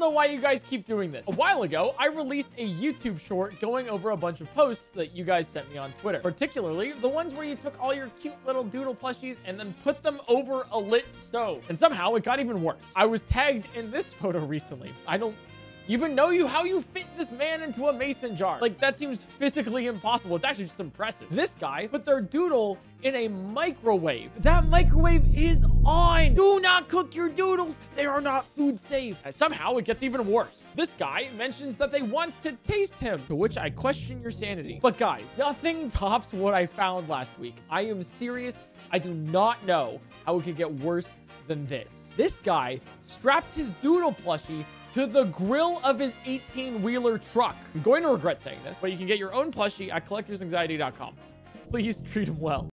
don't know why you guys keep doing this. A while ago, I released a YouTube short going over a bunch of posts that you guys sent me on Twitter, particularly the ones where you took all your cute little doodle plushies and then put them over a lit stove. And somehow it got even worse. I was tagged in this photo recently. I don't even know you how you fit this man into a mason jar. Like, that seems physically impossible. It's actually just impressive. This guy put their doodle in a microwave. That microwave is on. Do not cook your doodles. They are not food safe. And somehow it gets even worse. This guy mentions that they want to taste him, to which I question your sanity. But guys, nothing tops what I found last week. I am serious. I do not know how it could get worse than this. This guy strapped his doodle plushie to the grill of his 18-wheeler truck. I'm going to regret saying this, but you can get your own plushie at collectorsanxiety.com. Please treat him well.